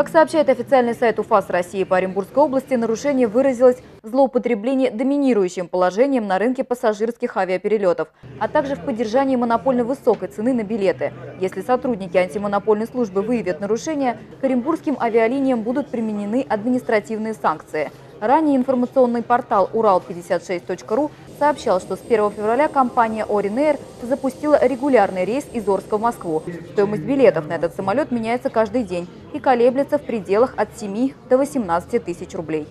Как сообщает официальный сайт УФАС России по Оренбургской области, нарушение выразилось в злоупотреблении доминирующим положением на рынке пассажирских авиаперелетов, а также в поддержании монопольно высокой цены на билеты. Если сотрудники антимонопольной службы выявят нарушения, к оренбургским авиалиниям будут применены административные санкции. Ранее информационный портал Урал56.ру сообщал, что с 1 февраля компания Оринэйр запустила регулярный рейс из Орска в Москву. Стоимость билетов на этот самолет меняется каждый день и колеблется в пределах от 7 до 18 тысяч рублей.